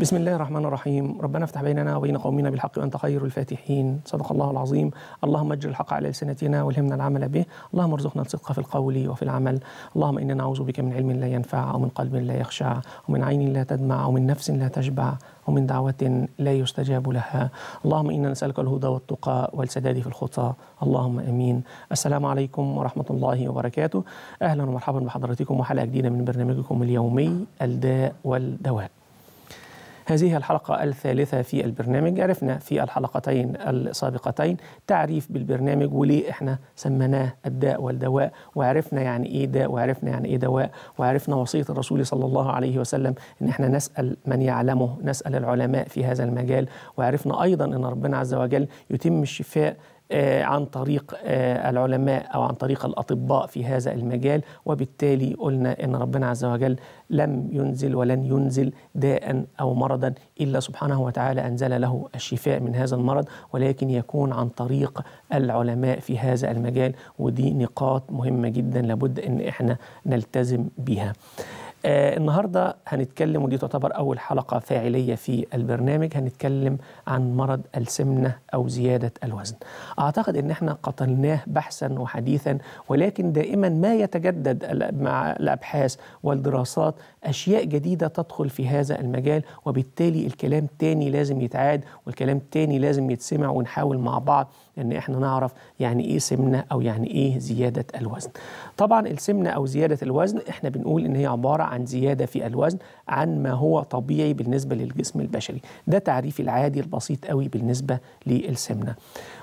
بسم الله الرحمن الرحيم. ربنا افتح بيننا وبين قومنا بالحق وأنت خير الفاتحين. صدق الله العظيم. اللهم اجر الحق على لسانتنا والهمنا العمل به. اللهم ارزقنا الصدق في القول وفي العمل. اللهم أنا نعوذ بك من علم لا ينفع ومن قلب لا يخشع ومن عين لا تدمع ومن نفس لا تشبع ومن دعوة لا يستجاب لها. اللهم إنا نسألك الهدى والتقى والسداد في الخطى. اللهم أمين. السلام عليكم ورحمة الله وبركاته. أهلا ومرحبا بحضراتكم وحلقة جديدة من برنامجكم اليومي الداء والدواء. هذه الحلقة الثالثة في البرنامج. عرفنا في الحلقتين السابقتين تعريف بالبرنامج وليه إحنا سميناه الداء والدواء. وعرفنا يعني إيه داء وعرفنا يعني إيه دواء. وعرفنا وصية الرسول صلى الله عليه وسلم إن إحنا نسأل من يعلمه نسأل العلماء في هذا المجال. وعرفنا أيضا إن ربنا عز وجل يتم الشفاء عن طريق العلماء أو عن طريق الأطباء في هذا المجال وبالتالي قلنا إن ربنا عز وجل لم ينزل ولن ينزل داء أو مرضا إلا سبحانه وتعالى أنزل له الشفاء من هذا المرض ولكن يكون عن طريق العلماء في هذا المجال ودي نقاط مهمة جدا لابد إن إحنا نلتزم بها. آه النهارده هنتكلم ودي تعتبر أول حلقة فاعلية في البرنامج هنتكلم عن مرض السمنة أو زيادة الوزن. أعتقد إن إحنا قتلناه بحثا وحديثا ولكن دائما ما يتجدد مع الأبحاث والدراسات أشياء جديدة تدخل في هذا المجال وبالتالي الكلام تاني لازم يتعاد والكلام تاني لازم يتسمع ونحاول مع بعض إن إحنا نعرف يعني إيه سمنة أو يعني إيه زيادة الوزن. طبعا السمنة أو زيادة الوزن إحنا بنقول إن هي عبارة عن زيادة في الوزن عن ما هو طبيعي بالنسبة للجسم البشري. ده تعريف العادي البسيط قوي بالنسبة للسمنة.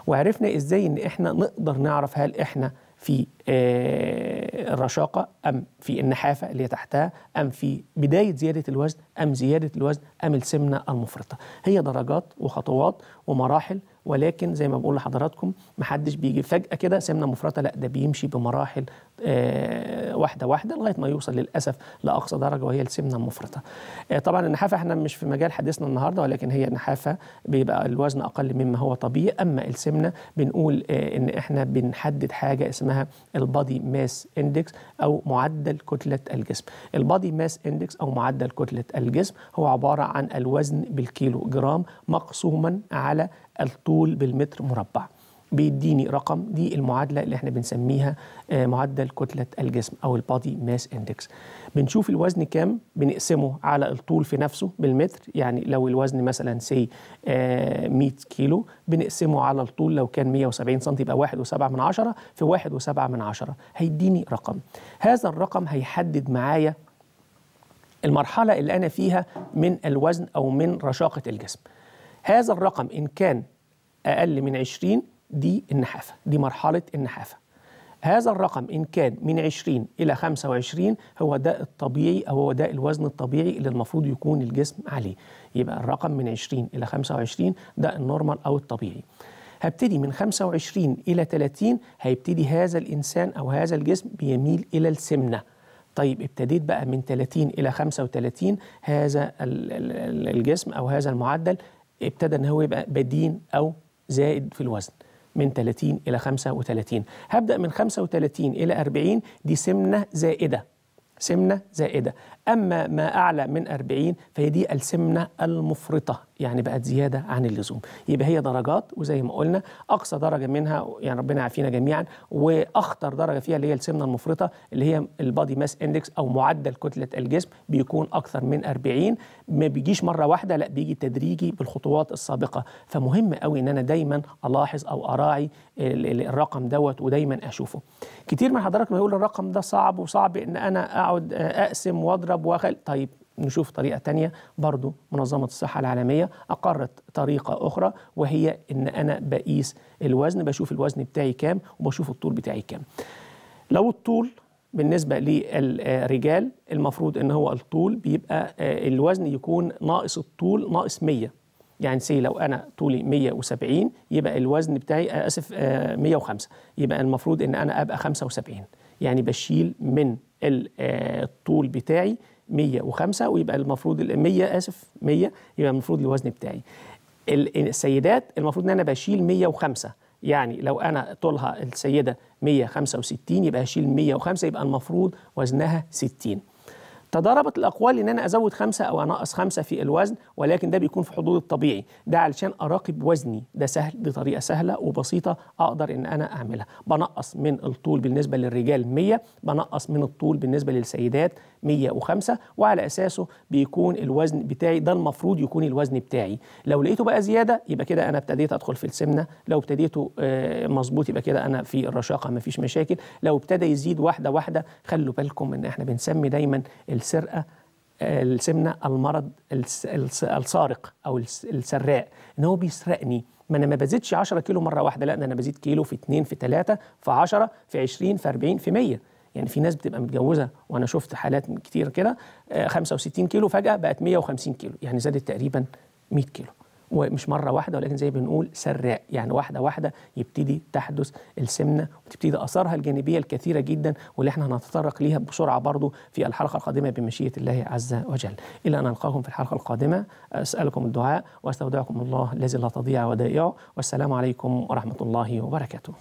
وعرفنا إزاي إن إحنا نقدر نعرف هل إحنا في الرشاقة أم في النحافة اللي تحتها أم في بداية زيادة الوزن أم زيادة الوزن أم السمنة المفرطة. هي درجات وخطوات ومراحل ولكن زي ما بقول لحضراتكم محدش بيجي فجأة كده سمنة مفرطة لا ده بيمشي بمراحل آه واحدة واحدة لغاية ما يوصل للأسف لأقصى درجة وهي السمنة المفرطة. آه طبعا النحافة إحنا مش في مجال حديثنا النهاردة ولكن هي النحافة بيبقى الوزن أقل مما هو طبيعي. أما السمنة بنقول آه إن إحنا بنحدد حاجة اسمها ال body mass index أو معدل كتلة الجسم. ال body mass index أو معدل كتلة الجسم هو عبارة عن الوزن بالكيلو جرام مقسوما على الطول بالمتر مربع. بيديني رقم دي المعادلة اللي إحنا بنسميها معدل كتلة الجسم أو ال body mass index بنشوف الوزن كام بنقسمه على الطول في نفسه بالمتر يعني لو الوزن مثلا سي 100 كيلو بنقسمه على الطول لو كان 170 سم يبقى 1.7 من عشرة في 1.7 من عشرة. هيديني رقم. هذا الرقم هيحدد معايا المرحلة اللي أنا فيها من الوزن أو من رشاقة الجسم. هذا الرقم إن كان أقل من 20 دي النحافة دي مرحلة النحافة. هذا الرقم إن كان من 20 إلى 25 هو ده الطبيعي أو هو ده الوزن الطبيعي اللي المفروض يكون الجسم عليه. يبقى الرقم من 20 إلى 25 ده النورمال أو الطبيعي. هبتدي من 25 إلى 30 هيبتدي هذا الإنسان أو هذا الجسم بيميل إلى السمنة. طيب ابتديت بقى من 30 إلى 35 هذا الجسم أو هذا المعدل ابتدى إن هو يبقى بدين أو زائد في الوزن. من 30 إلى 35 هبدأ من 35 إلى 40 دي سمنة زائدة. سمنة زائدة. أما ما أعلى من 40 فهي دي السمنة المفرطة. يعني بقت زيادة عن اللزوم. يبقى هي درجات وزي ما قلنا أقصى درجة منها يعني ربنا يعافينا جميعا وأخطر درجة فيها اللي هي السمنة المفرطة اللي هي ال body mass index أو معدل كتلة الجسم بيكون أكثر من 40 ما بيجيش مرة واحدة لأ بيجي تدريجي بالخطوات السابقة. فمهم قوي إن أنا دايما ألاحظ أو أراعي الرقم دوت ودايما أشوفه. كتير من حضراتكم يقول الرقم ده صعب وصعب إن أنا أقعد أقسم وأضرب واخل طيب نشوف طريقة تانية. برضو منظمة الصحة العالمية أقرت طريقة أخرى وهي إن أنا بقيس الوزن بشوف الوزن بتاعي كام وبشوف الطول بتاعي كام. لو الطول بالنسبة للرجال المفروض إن هو الطول بيبقى الوزن يكون ناقص الطول ناقص 100 يعني سي لو أنا طولي 170 يبقى الوزن بتاعي آسف 105 يبقى المفروض إن أنا أبقى 75 يعني بشيل من الطول بتاعي 105 ويبقى المفروض ال 100 آسف 100 يبقى المفروض الوزن بتاعي. السيدات المفروض إن أنا بشيل 105 يعني لو أنا طولها السيدة 165 يبقى هشيل 105 يبقى المفروض وزنها 60 تضاربت الأقوال إن أنا أزود خمسة أو أنقص خمسة في الوزن ولكن ده بيكون في حدود الطبيعي. ده علشان أراقب وزني. ده سهل دي طريقة سهلة وبسيطة أقدر إن أنا أعملها. بنقص من الطول بالنسبة للرجال 100 بنقص من الطول بالنسبة للسيدات 105 وعلى أساسه بيكون الوزن بتاعي ده المفروض يكون الوزن بتاعي. لو لقيته بقى زيادة يبقى كده أنا ابتديت أدخل في السمنة. لو ابتديته آه، مظبوط يبقى كده أنا في الرشاقة ما فيش مشاكل. لو ابتدى يزيد واحدة واحدة خلوا بالكم إن إحنا بنسمي دايما السرقة آه، السمنة المرض الس- الس- السارق أو الس- السراق إن هو بيسرقني. ما أنا ما بزيدش 10 كيلو مرة واحدة لا أنا بزيد كيلو في 2 في 3 في 10 في 20 في 40 في 100 يعني في ناس بتبقى متجوزة وأنا شفت حالات كتير كده آه، 65 كيلو فجأة بقت 150 كيلو يعني زادت تقريبا 100 كيلو. ومش مرة واحدة ولكن زي بنقول سراء يعني واحدة واحدة يبتدي تحدث السمنة وتبتدي آثارها الجانبية الكثيرة جدا واللي إحنا هنتطرق ليها بسرعة برضو في الحلقة القادمة بمشيئة الله عز وجل. إلى أن نلقاكم في الحلقة القادمة. أسألكم الدعاء واستودعكم الله الذي لا تضيع ودائعه. والسلام عليكم ورحمة الله وبركاته.